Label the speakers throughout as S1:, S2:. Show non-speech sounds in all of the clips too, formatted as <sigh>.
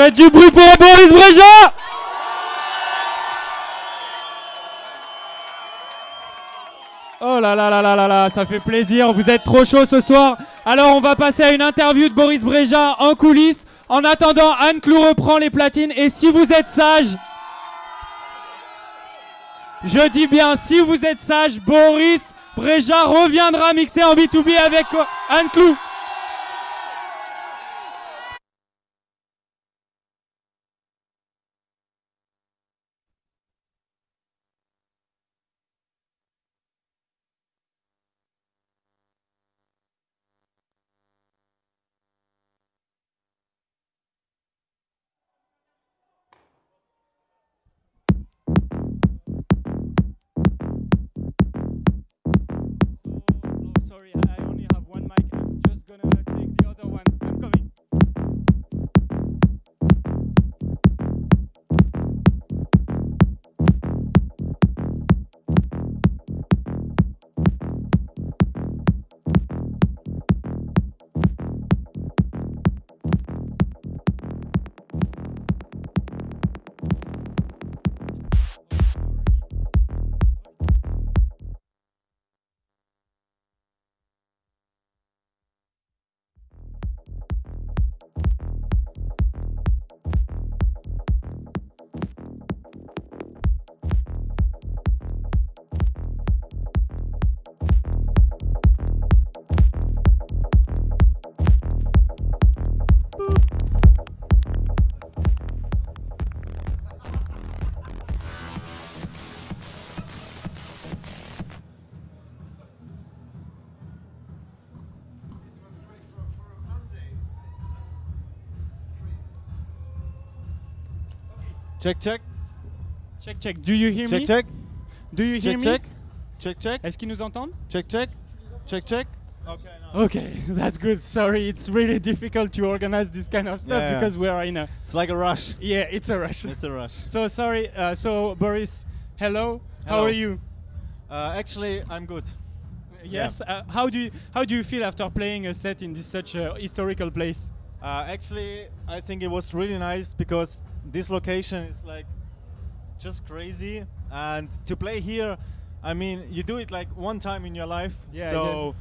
S1: Faites du bruit pour Boris Breja Oh là là là là là là, ça fait plaisir, vous êtes trop chaud ce soir. Alors on va passer à une interview de Boris Breja en coulisses. En attendant, Anne Clou reprend les platines et si vous êtes sage, je dis bien si vous êtes sage, Boris Breja reviendra mixer en B2B avec Anne Clou.
S2: Check, check.
S1: Check, check. Do you hear
S2: check,
S1: me?
S2: check. check.
S1: Do you hear
S2: Check,
S1: me?
S2: check. Check, check.
S1: Est-ce qu'ils nous entendent?
S2: Check, check. Check, check. Okay, now.
S1: Okay, <laughs> that's good. Sorry, it's really difficult to organize this kind of stuff
S2: Yeah, yeah.
S1: because we are in a
S2: It's like a rush.
S1: yeah, it's a rush.
S2: It's a rush.
S1: So sorry. Uh, so Boris, hello.
S2: hello.
S1: How are you?
S2: Uh, actually, I'm good.
S1: Yes. Uh, how do you how do you feel after playing a set in this such a historical place?
S2: Uh, actually, I think it was really nice because this location is like just crazy, and to play here, I mean, you do it like one time in your life.
S1: Yeah,
S2: So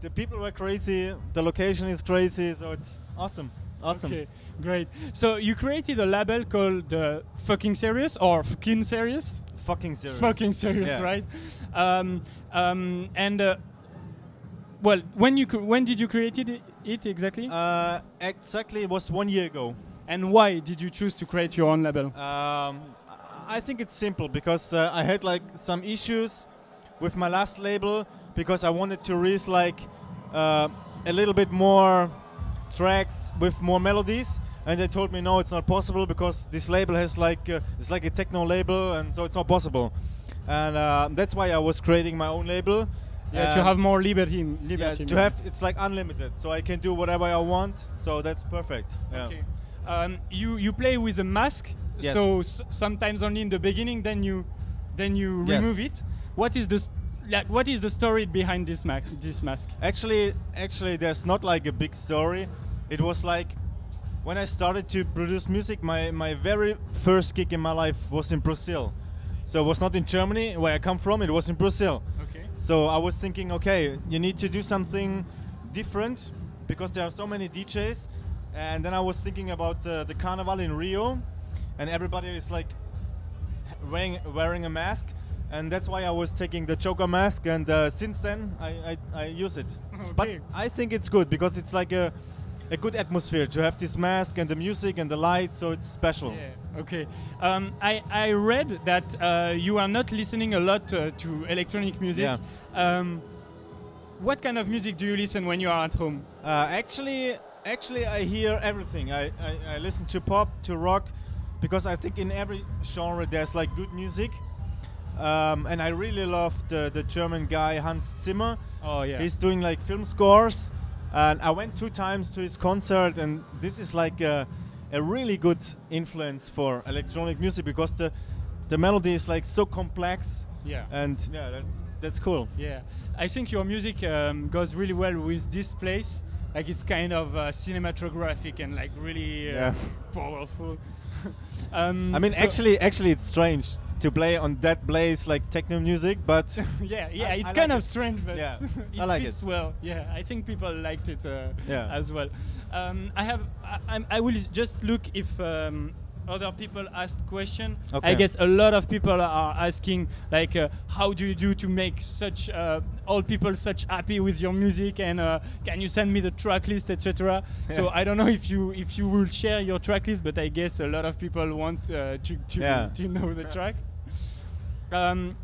S2: the people were crazy, the location is crazy, so it's awesome. Awesome.
S1: Okay, great. So you created a label called the Fucking Serious or Fucking Serious?
S2: Fucking serious.
S1: Fucking Serious,
S2: Yeah.
S1: right? Um, um, and uh, well, when you when did you create it, it exactly?
S2: Uh, exactly, it was one year ago.
S1: and why did you choose to create your own label?
S2: Um, I think it's simple because uh, I had like some issues with my last label because I wanted to release like uh, a little bit more tracks with more melodies, and they told me no, it's not possible because this label has like uh, it's like a techno label, and so it's not possible. And uh, that's why I was creating my own label.
S1: Yeah, to have more liberty.
S2: yeah,
S1: liberty
S2: to have it's like unlimited, so I can do whatever I want. So that's perfect. Yeah.
S1: Okay. Um, you you play with a mask,
S2: Yes.
S1: so s- sometimes only in the beginning, then you then you
S2: Yes.
S1: remove it. What is the like? What is the story behind this mask? This mask?
S2: Actually, actually, there's not like a big story. It was like when I started to produce music, my, my very first gig in my life was in Brazil. So it was not in Germany, where I come from. It was in Brazil.
S1: Okay.
S2: So I was thinking, okay, you need to do something different because there are so many DJs. And then I was thinking about uh, the carnival in Rio, and everybody is like wearing wearing a mask, and that's why I was taking the Joker mask. And uh, since then, I, I, I use it. <laughs> But I think it's good because it's like a a good atmosphere to have this mask and the music and the light, so it's special.
S1: Yeah. Okay. Um, I I read that uh, you are not listening a lot uh, to electronic music.
S2: Yeah.
S1: Um, what kind of music do you listen when you are at home?
S2: Uh, actually, actually, I hear everything. I, I, I listen to pop, to rock, because I think in every genre there's like good music. Um, and I really love the, the German guy Hans Zimmer.
S1: Oh yeah.
S2: He's doing like film scores, and I went two times to his concert, and this is like a, a really good influence for electronic music because the the melody is like so complex,
S1: yeah.
S2: and yeah, that's that's cool.
S1: Yeah, I think your music um, goes really well with this place. Like it's kind of uh, cinematographic and like really uh,
S2: Yeah. <laughs>
S1: powerful. um, <laughs>
S2: I mean,
S1: so-
S2: actually, actually, it's strange to play on that place like techno music, but <laughs>
S1: yeah, yeah,
S2: I-
S1: it's
S2: I
S1: kind
S2: like
S1: of
S2: it.
S1: strange, but
S2: Yeah, <laughs>
S1: it
S2: I like
S1: fits
S2: it.
S1: well. Yeah, I think people liked it uh,
S2: Yeah.
S1: as well. Um, I have, I, I'm- will just look if um, other people asked question.
S2: Okay.
S1: I guess a lot of people are asking like, uh, how do you do to make such uh, all people such happy with your music, and uh, can you send me the track list, etc. <laughs> So I don't know if you if you will share your track list, but I guess a lot of people want uh, to to,
S2: Yeah.
S1: to know the track. Um,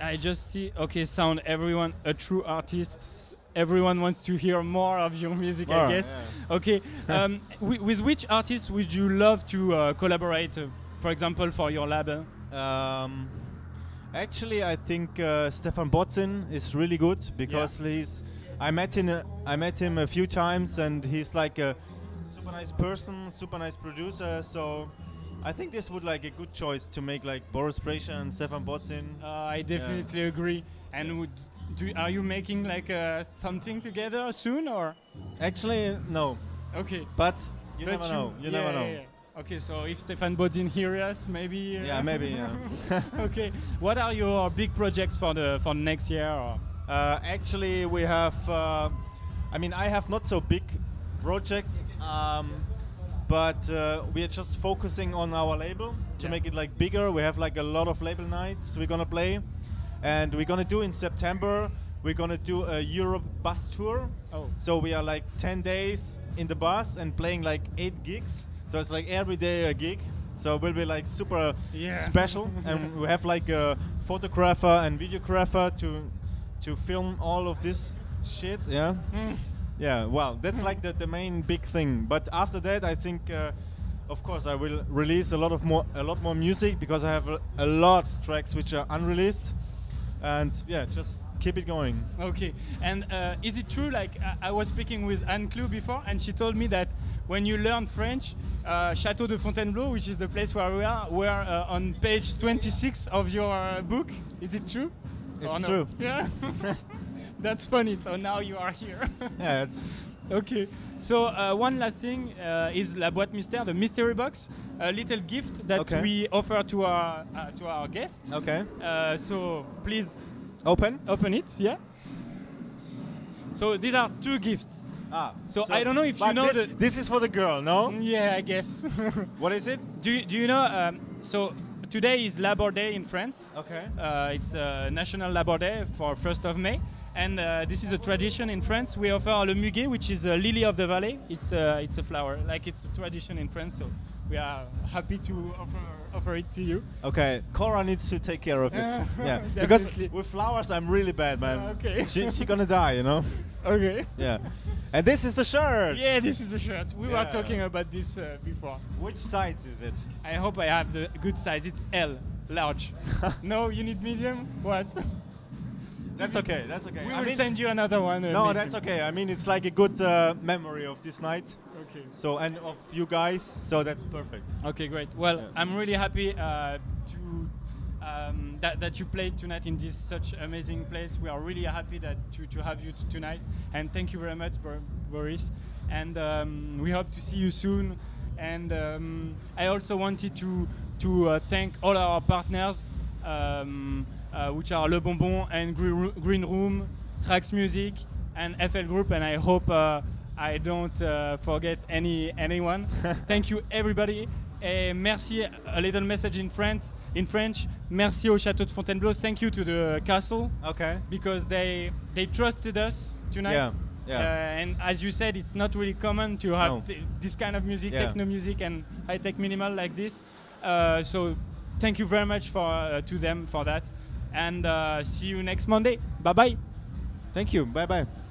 S1: I just see. Okay, sound. Everyone, a true artist. Everyone wants to hear more of your music. I
S2: More,
S1: guess. Okay. <laughs> Um, wi- with which artists would you love to uh, collaborate? Uh, for example, for your label.
S2: um, actually, I think uh, Stephan Bodzin is really good because he's. I met him. uh, I met him a few times, and he's like a super nice person, super nice producer. So. I think this would like a good choice to make like Boris Brejcha and Stephan Bodzin.
S1: Uh, I definitely agree. And would, do, are you making like uh, something together soon or?
S2: Actually, no,
S1: Okay.
S2: but you
S1: But
S2: never know. You
S1: yeah,
S2: never know.
S1: yeah, yeah. Okay, so if Stephan Bodzin hears us, maybe. uh,
S2: Yeah, maybe. Yeah. <laughs>
S1: okay. What are your big projects for the for next year? Or?
S2: Uh, actually, we have. Uh, I mean, I have not so big projects, um, but uh, we are just focusing on our label to
S1: Yeah.
S2: make it like bigger. We have like a lot of label nights we're gonna play, and we're gonna do in September. We're gonna do a Europe bus tour.
S1: Oh.
S2: So we are like 10 days in the bus and playing like eight gigs. So it's like every day a gig. So it will be like super
S1: Yeah.
S2: special. <laughs> and we have like a photographer and videographer to to film all of this shit. Yeah. Yeah. Well, that's like the, the main big thing. But after that, I think uh, of course, I will release a lot of more, a lot more music because I have a, a lot tracks which are unreleased, and yeah, just keep it going.
S1: Okay. And uh, is it true? Like I, I was speaking with Ann Clue before, and she told me that when you learn French, uh, Château de Fontainebleau, which is the place where we are, we're uh, on page 26 of your book. Is it true?
S2: It's
S1: no?
S2: true.
S1: Yeah. <laughs> That's funny. So now you are here.
S2: Yeah, it's <laughs>
S1: okay. So uh, one last thing uh, is La Boîte Mystère, the mystery box, a little gift that
S2: Okay.
S1: we offer to our uh, to our guests.
S2: okay.
S1: Uh, so please
S2: Open.
S1: open it. Yeah. So these are two gifts.
S2: Ah.
S1: So I don't know if you know
S2: this,
S1: the-
S2: this is for the girl, no?
S1: Yeah, I guess. <laughs>
S2: What is it?
S1: do you, do you know? Um, so today is Labor Day in France.
S2: Okay.
S1: Uh, it's uh, National Labor Day for 1st of May. And uh, this is a tradition in France. We offer le muguet, which is a lily of the valley. It's a, it's a flower, like it's a tradition in France. So we are happy to offer, offer it to you.
S2: Okay, Cora needs to take care of it. <laughs> yeah, <laughs> because with flowers I'm really bad, man.
S1: Okay.
S2: She she gonna die, you know. <laughs>
S1: Okay.
S2: Yeah. And this is the shirt.
S1: Yeah, this is a shirt. We were talking about this uh, before.
S2: Which size is it?
S1: I hope I have the good size. It's L, large. no, you need medium? What?
S2: That's okay. That's okay.
S1: We
S2: I
S1: will
S2: mean-
S1: send you another one.
S2: no, that's okay. I mean, it's like a good uh, memory of this night.
S1: Okay.
S2: So and of you guys. So that's perfect.
S1: Okay, great. Well,
S2: Yeah.
S1: I'm really happy uh, to um, that, that you played tonight in this such amazing place. We are really happy that to, to have you tonight, and thank you very much, Boris. And um, we hope to see you soon. And um, I also wanted to to uh, thank all our partners, um, uh, which are Le Bonbon and Green Room, Trax Music, and FL Group. And I hope uh, I don't uh, forget any anyone. <laughs> Thank you everybody. Et merci, a little message in French. In French, merci au château de Fontainebleau. Thank you to the castle
S2: Okay.
S1: because they they trusted us tonight.
S2: Yeah. Yeah.
S1: Uh, and as you said, it's not really common to have
S2: No.
S1: this kind of music,
S2: Yeah.
S1: techno music, and high tech minimal like this. Uh, so thank you very much for uh, to them for that, and uh, see you next Monday. Bye bye.
S2: Thank you. Bye bye.